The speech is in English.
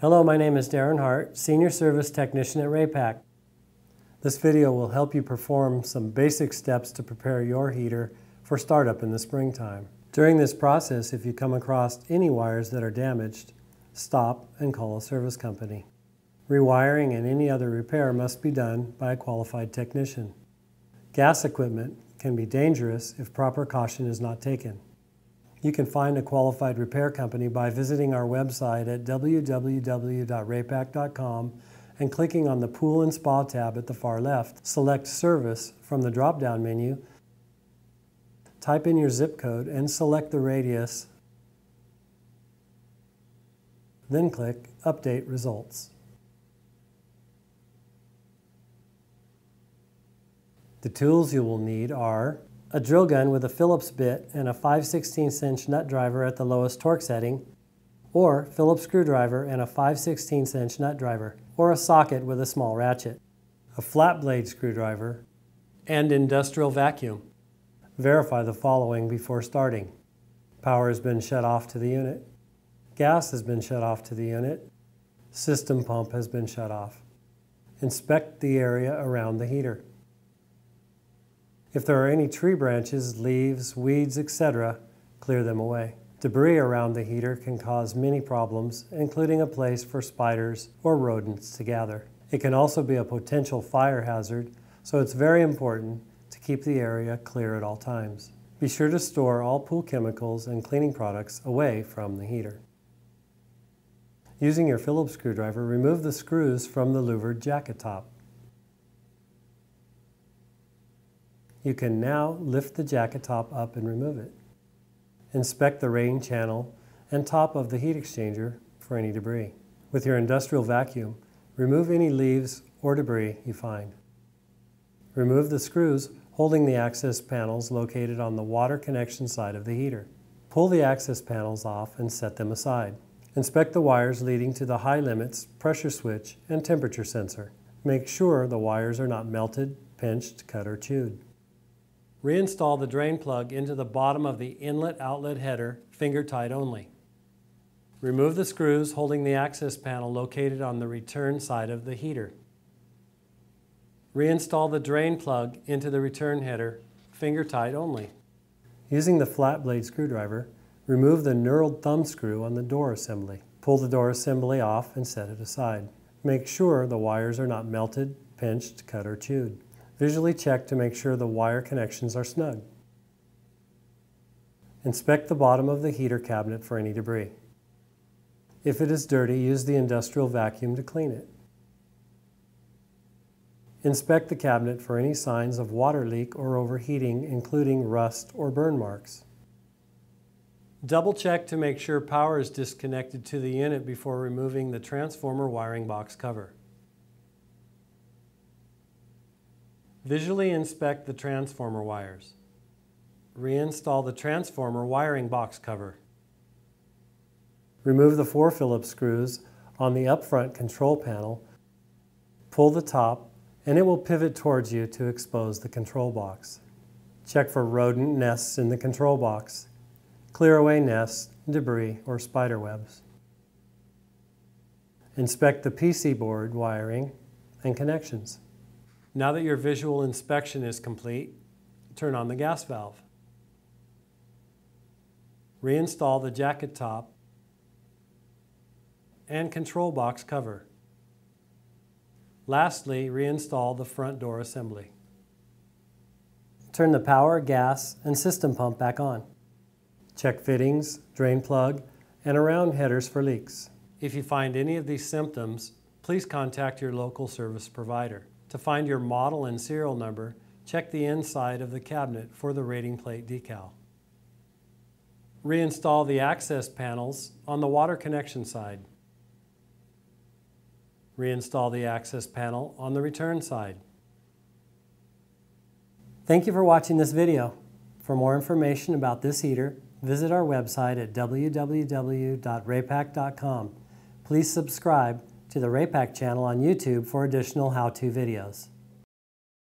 Hello, my name is Darren Hart, Senior Service Technician at Raypak. This video will help you perform some basic steps to prepare your heater for startup in the springtime. During this process, if you come across any wires that are damaged, stop and call a service company. Rewiring and any other repair must be done by a qualified technician. Gas equipment can be dangerous if proper caution is not taken. You can find a qualified repair company by visiting our website at www.raypak.com and clicking on the Pool and Spa tab at the far left. Select Service from the drop-down menu. Type in your zip code and select the radius. Then click Update Results. The tools you will need are a drill gun with a Phillips bit and a 5 16 inch nut driver at the lowest torque setting, or Phillips screwdriver and a 5 16 inch nut driver, or a socket with a small ratchet, a flat blade screwdriver, and industrial vacuum. Verify the following before starting. Power has been shut off to the unit. Gas has been shut off to the unit. System pump has been shut off. Inspect the area around the heater. If there are any tree branches, leaves, weeds, etc., clear them away. Debris around the heater can cause many problems, including a place for spiders or rodents to gather. It can also be a potential fire hazard, so it's very important to keep the area clear at all times. Be sure to store all pool chemicals and cleaning products away from the heater. Using your Phillips screwdriver, remove the screws from the louvered jacket top. You can now lift the jacket top up and remove it. Inspect the rain channel and top of the heat exchanger for any debris. With your industrial vacuum, remove any leaves or debris you find. Remove the screws holding the access panels located on the water connection side of the heater. Pull the access panels off and set them aside. Inspect the wires leading to the high limits, pressure switch, and temperature sensor. Make sure the wires are not melted, pinched, cut, or chewed. Reinstall the drain plug into the bottom of the inlet-outlet header, finger tight only. Remove the screws holding the access panel located on the return side of the heater. Reinstall the drain plug into the return header, finger tight only. Using the flat blade screwdriver, remove the knurled thumb screw on the door assembly. Pull the door assembly off and set it aside. Make sure the wires are not melted, pinched, cut, or chewed. Visually check to make sure the wire connections are snug. Inspect the bottom of the heater cabinet for any debris. If it is dirty, use the industrial vacuum to clean it. Inspect the cabinet for any signs of water leak or overheating, including rust or burn marks. Double check to make sure power is disconnected to the unit before removing the transformer wiring box cover. Visually inspect the transformer wires. Reinstall the transformer wiring box cover. Remove the four Phillips screws on the upfront control panel. Pull the top and it will pivot towards you to expose the control box. Check for rodent nests in the control box. Clear away nests, debris, or spider webs. Inspect the PC board wiring and connections. Now that your visual inspection is complete, turn on the gas valve. Reinstall the jacket top and control box cover. Lastly, reinstall the front door assembly. Turn the power, gas, and system pump back on. Check fittings, drain plug, and around headers for leaks. If you find any of these symptoms, please contact your local service provider. To find your model and serial number, check the inside of the cabinet for the rating plate decal. Reinstall the access panels on the water connection side. Reinstall the access panel on the return side. Thank you for watching this video. For more information about this heater, visit our website at www.raypak.com. Please subscribe to the Raypak channel on YouTube for additional how-to videos.